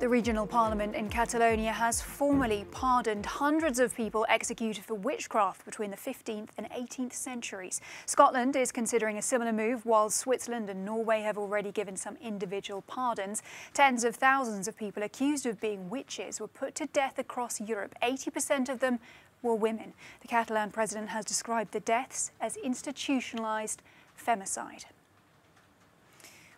The regional parliament in Catalonia has formally pardoned hundreds of people executed for witchcraft between the 15th and 18th centuries. Scotland is considering a similar move, while Switzerland and Norway have already given some individual pardons. Tens of thousands of people accused of being witches were put to death across Europe. 80% of them were women. The Catalan president has described the deaths as institutionalised femicide.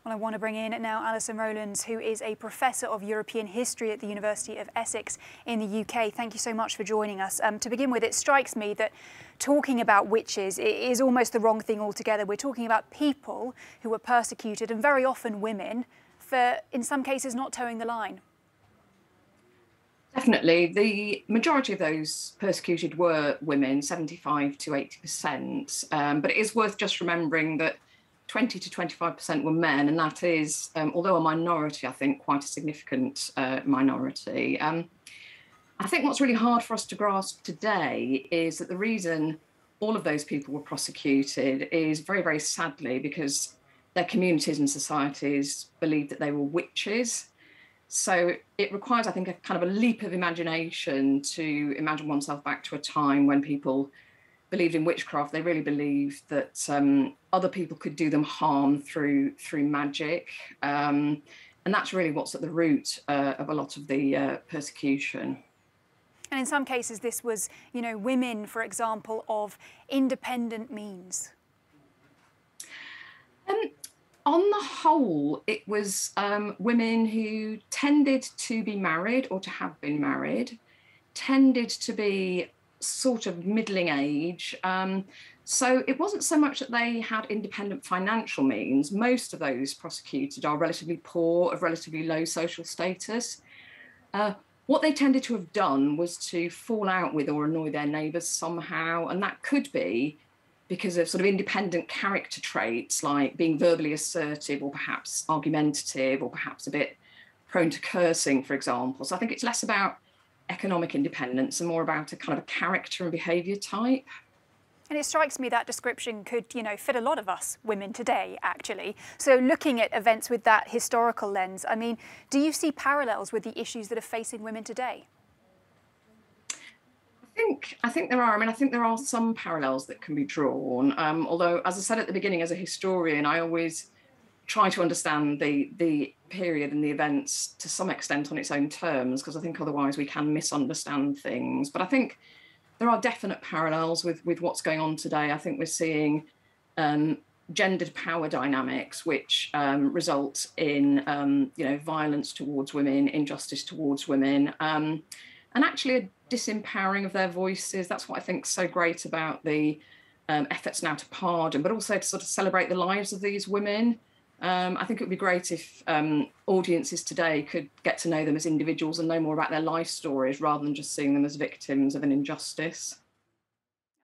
Well, I want to bring in now Alison Rowlands, who is a Professor of European History at the University of Essex in the UK. Thank you so much for joining us. Um, to begin with, it strikes me that talking about witches is almost the wrong thing altogether. We're talking about people who were persecuted, and very often women, for in some cases not toeing the line. Definitely. The majority of those persecuted were women, 75 to 80%. Um, but it is worth just remembering that 20 to 25% were men, and that is, um, although a minority, I think quite a significant uh, minority. Um, I think what's really hard for us to grasp today is that the reason all of those people were prosecuted is very, very sadly because their communities and societies believed that they were witches. So it requires, I think, a kind of a leap of imagination to imagine oneself back to a time when people believed in witchcraft, they really believed that um, other people could do them harm through through magic, um, and that's really what's at the root uh, of a lot of the uh, persecution. And in some cases, this was, you know, women, for example, of independent means. Um, on the whole, it was um, women who tended to be married or to have been married, tended to be sort of middling age. Um, so it wasn't so much that they had independent financial means. Most of those prosecuted are relatively poor, of relatively low social status. Uh, what they tended to have done was to fall out with or annoy their neighbours somehow, and that could be because of sort of independent character traits like being verbally assertive or perhaps argumentative or perhaps a bit prone to cursing, for example. So I think it's less about economic independence and more about a kind of a character and behaviour type. And it strikes me that description could, you know, fit a lot of us women today, actually. So looking at events with that historical lens, I mean, do you see parallels with the issues that are facing women today? I think I think there are. I mean, I think there are some parallels that can be drawn. Um, although, as I said at the beginning, as a historian, I always try to understand the the period and the events to some extent on its own terms because I think otherwise we can misunderstand things. But I think there are definite parallels with with what's going on today. I think we're seeing um, gendered power dynamics which um, result in um, you know violence towards women, injustice towards women, um, and actually a disempowering of their voices. That's what I think so great about the um, efforts now to pardon, but also to sort of celebrate the lives of these women. Um, I think it would be great if um, audiences today could get to know them as individuals and know more about their life stories rather than just seeing them as victims of an injustice.